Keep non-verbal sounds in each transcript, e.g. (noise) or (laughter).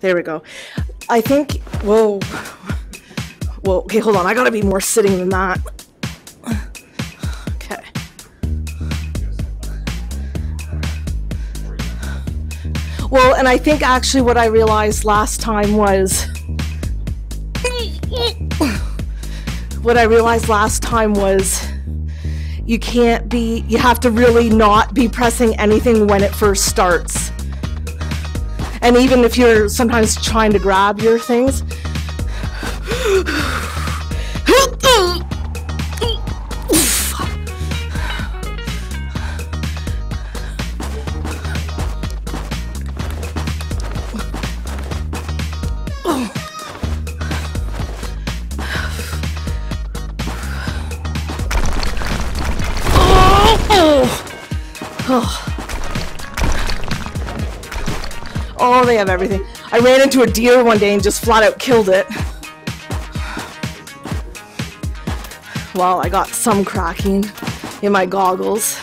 There we go. I think, whoa. Whoa, okay, hold on. I gotta be more sitting than that. Okay. Well, and I think actually what I realized last time was. What I realized last time was you can't be, you have to really not be pressing anything when it first starts. And even if you're sometimes trying to grab your things, Oh, oh. oh. Oh, they have everything. I ran into a deer one day and just flat out killed it. Well, I got some cracking in my goggles.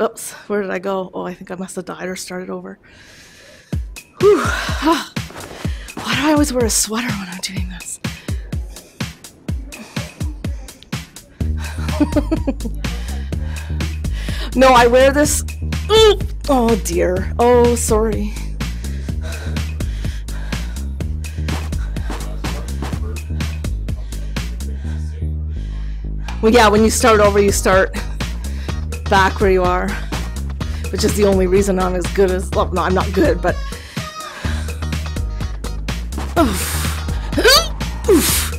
Oops, where did I go? Oh, I think I must have died or started over. Whew. Ah. Why do I always wear a sweater when I'm doing this? (laughs) no, I wear this. Oh dear. Oh, sorry. Well, yeah, when you start over, you start back where you are, which is the only reason I'm as good as. Well, no, I'm not good, but. Oof. Oof.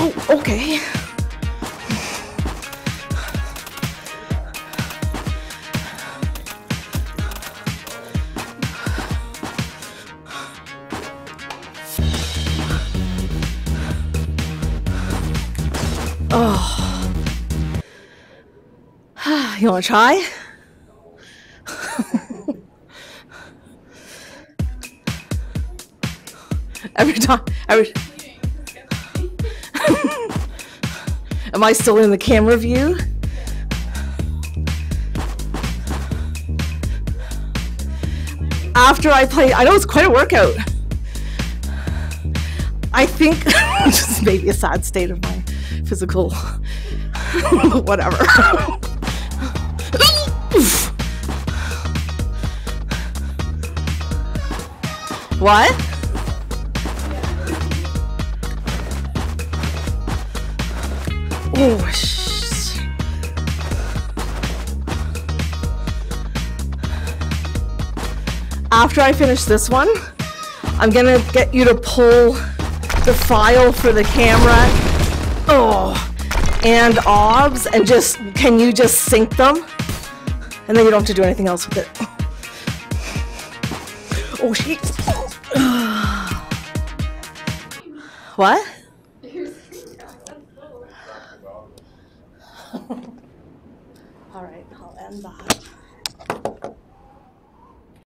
Oh, okay. Oh. (sighs) You want to try? (laughs) every time, every. (laughs) Am I still in the camera view? After I play, I know it's quite a workout. I think (laughs) just maybe a sad state of my physical (laughs) whatever. what? Oh, After I finish this one, I'm gonna get you to pull the file for the camera. And OBS, and just can you just sync them? And then you don't have to do anything else with it. (sighs) Oh, shit. (sighs) what? (laughs) All right, I'll end that.